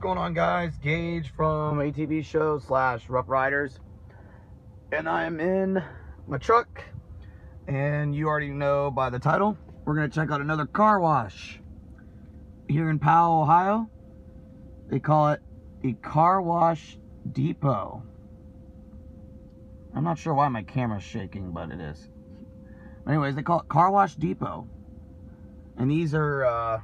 going on guys? Gage from ATV Show slash Rough Riders. And I'm in my truck. And you already know by the title, we're gonna check out another car wash. Here in Powell, Ohio. They call it a car wash depot. I'm not sure why my camera's shaking, but it is. Anyways, they call it Car Wash Depot. And these are uh,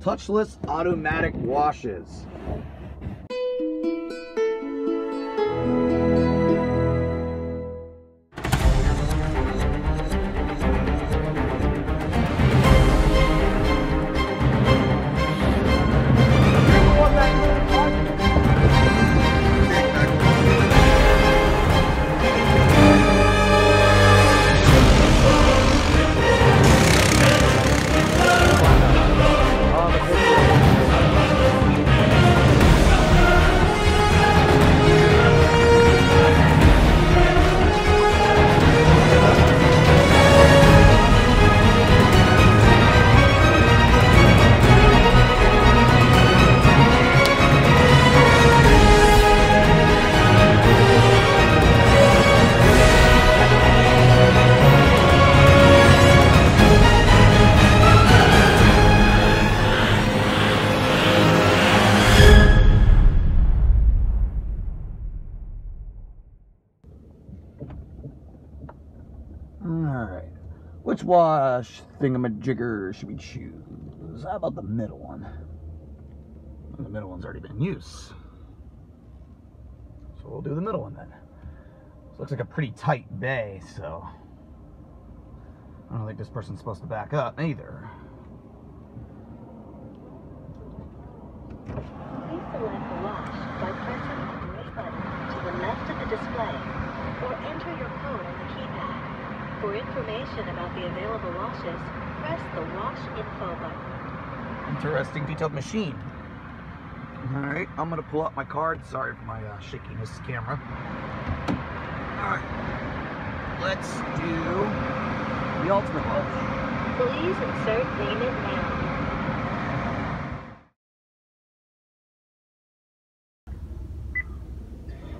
touchless automatic washes. Alright. Which wash thingamajigger should we choose? How about the middle one? The middle one's already been in use. So we'll do the middle one then. This looks like a pretty tight bay, so I don't think this person's supposed to back up either. Please select Wash by pressing the button to the left of the display or enter your code on the keypad. For information about the available washes, press the Wash Info button. Interesting detailed machine. Alright, I'm gonna pull out my card. Sorry for my uh, shakiness camera. Alright. Let's do the ultimate wash. Please insert name payment now.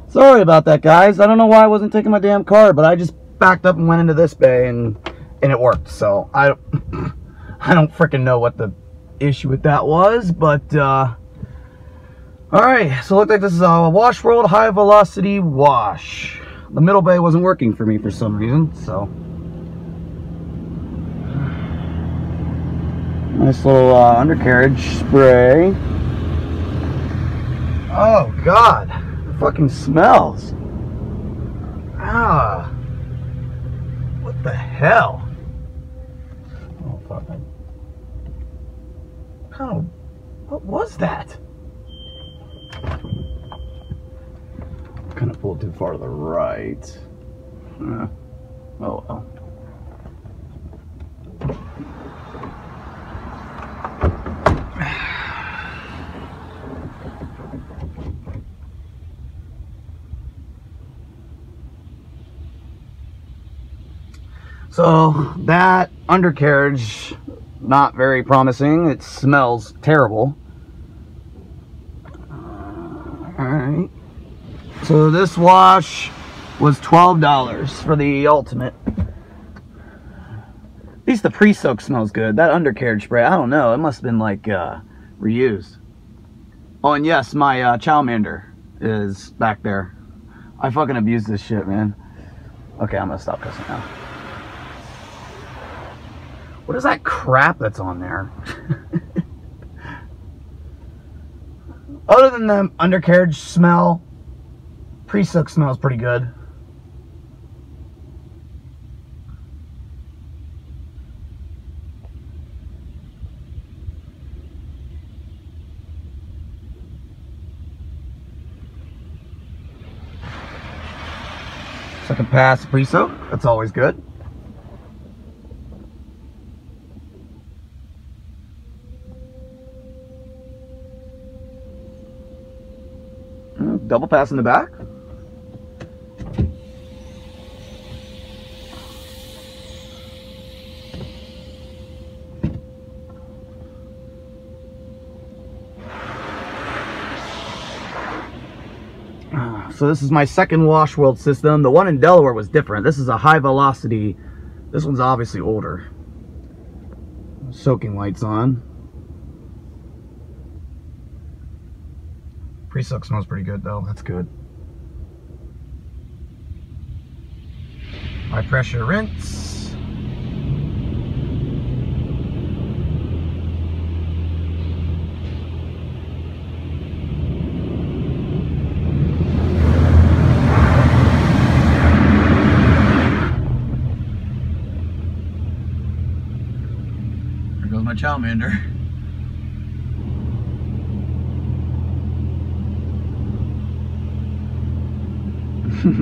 Sorry about that, guys. I don't know why I wasn't taking my damn card, but I just backed up and went into this bay and and it worked. So I don't I don't freaking know what the issue with that was, but uh all right. So it looked like this is a Wash World High Velocity Wash. The middle bay wasn't working for me for some reason, so nice little uh, undercarriage spray. Oh God it fucking smells. Ah. The hell? Oh, fuck. What was that? Kind of pulled too far to the right. Uh, oh well. So that undercarriage, not very promising. It smells terrible. Uh, all right. So this wash was $12 for the ultimate. At least the pre-soak smells good. That undercarriage spray, I don't know. It must have been like uh, reused. Oh, and yes, my uh, Charmander is back there. I fucking abuse this shit, man. Okay, I'm gonna stop cussing now. What is that crap that's on there? Other than the undercarriage smell, pre-soak smells pretty good. Second pass pre-soak, that's always good. Double pass in the back. Ah, so this is my second wash world system. The one in Delaware was different. This is a high velocity. This one's obviously older. Soaking lights on. Pre-soak smells pretty good though. That's good. High pressure rinse. There goes my Charmander. not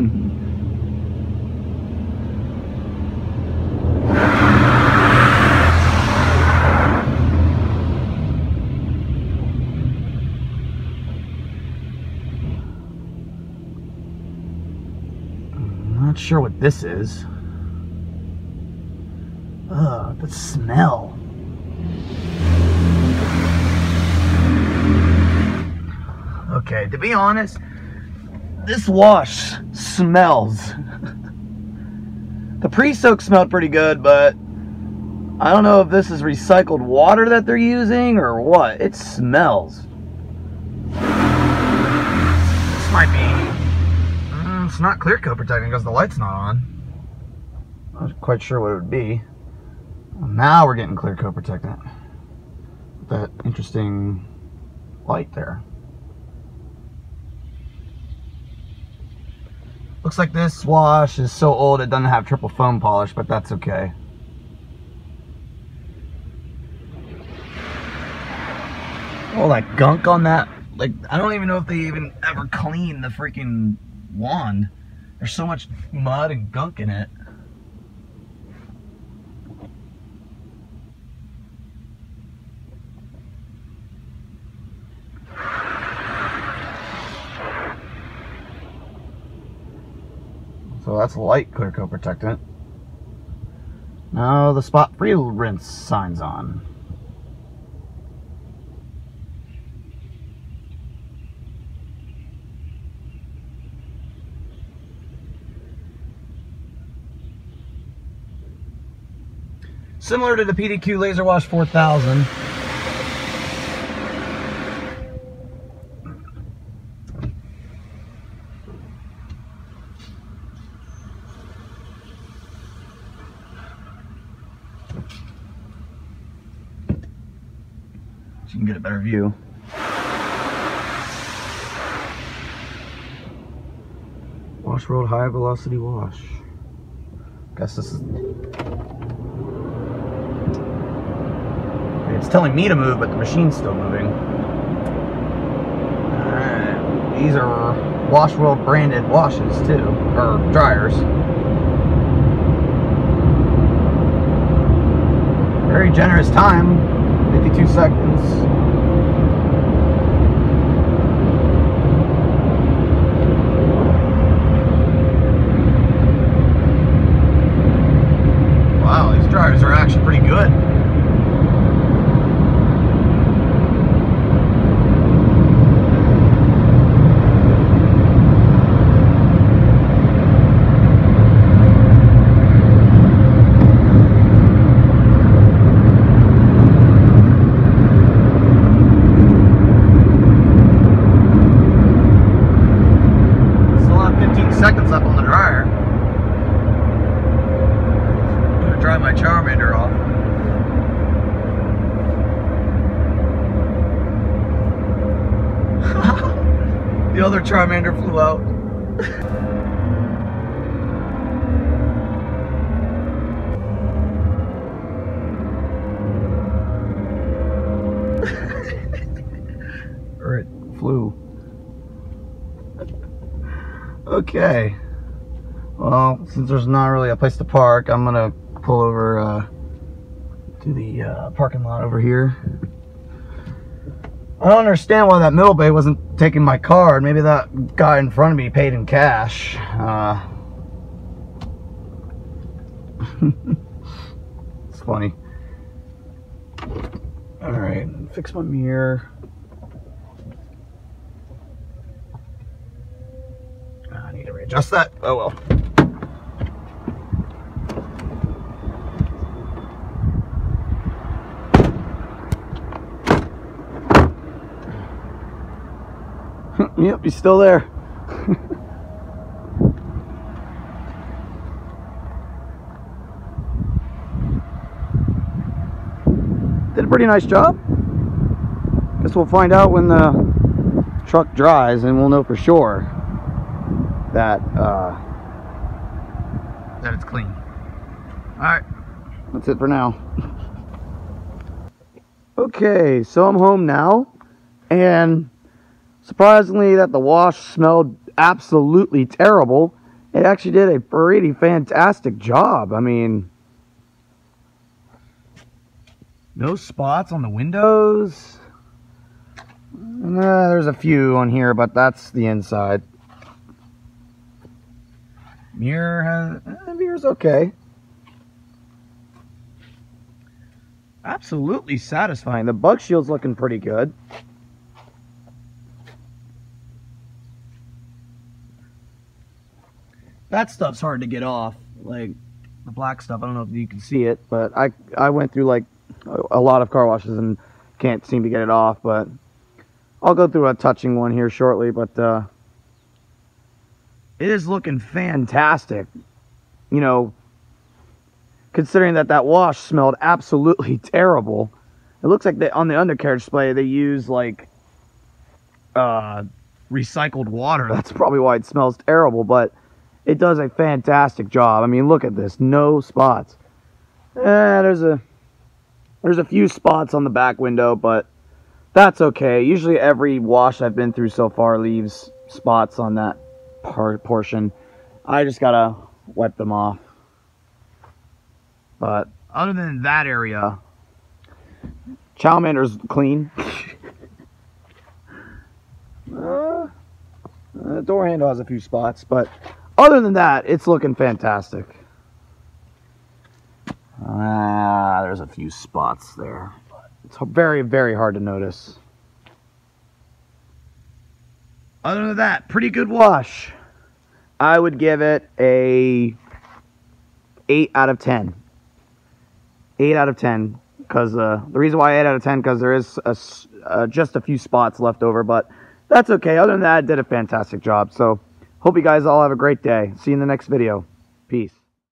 sure what this is. Ugh, the smell. Okay, to be honest, this wash smells. the pre-soak smelled pretty good, but I don't know if this is recycled water that they're using or what. It smells. This might be. Mm, it's not clear coat protecting because the light's not on. I'm not quite sure what it would be. Now we're getting clear coat protectant. That interesting light there. Looks like this wash is so old it doesn't have triple foam polish, but that's okay. All that gunk on that. Like, I don't even know if they even ever clean the freaking wand. There's so much mud and gunk in it. So that's light clear coat protectant. Now the spot free rinse signs on. Similar to the PDQ Laser Wash 4000. A better view. Wash World High Velocity Wash. Guess this is. It's telling me to move, but the machine's still moving. Alright. These are Wash World branded washes too, or dryers. Very generous time, 52 seconds. Wow, these dryers are actually pretty good. Still have 15 seconds left on the dryer. I'm gonna dry my Charmander off. The other Charmander flew out. or it flew. Okay. Well, since there's not really a place to park, I'm gonna pull over uh, to the uh, parking lot over here. I don't understand why that middle bay wasn't taking my card. Maybe that guy in front of me paid in cash. Uh, it's funny. All right, fix my mirror. I need to readjust that. Oh well. Yep, he's still there. Did a pretty nice job. Guess we'll find out when the truck dries and we'll know for sure that uh, that it's clean. All right, that's it for now. okay, so I'm home now and surprisingly that the wash smelled absolutely terrible. It actually did a pretty fantastic job. I mean, no spots on the windows. Uh, there's a few on here, but that's the inside. Mirror has, uh, mirror's okay. Absolutely satisfying. The bug shield's looking pretty good. That stuff's hard to get off. Like the black stuff, I don't know if you can see it, but I I went through like a lot of car washes and can't seem to get it off, but I'll go through a touching one here shortly, but uh, it is looking fantastic. You know, considering that that wash smelled absolutely terrible. It looks like they, on the undercarriage display they use like uh, recycled water. That's probably why it smells terrible, but it does a fantastic job. I mean, look at this. No spots. Eh, there's a there's a few spots on the back window, but that's okay. Usually every wash I've been through so far leaves spots on that part portion. I just gotta wipe them off. But other than that area, Charmander's clean. uh, the door handle has a few spots, but other than that, it's looking fantastic. Ah, there's a few spots there. It's very, very hard to notice. Other than that, pretty good wash. I would give it a 8 out of 10. 8 out of 10. Because uh, the reason why 8 out of 10, because there is a, uh, just a few spots left over. But that's okay. Other than that, I did a fantastic job. So, hope you guys all have a great day. See you in the next video. Peace.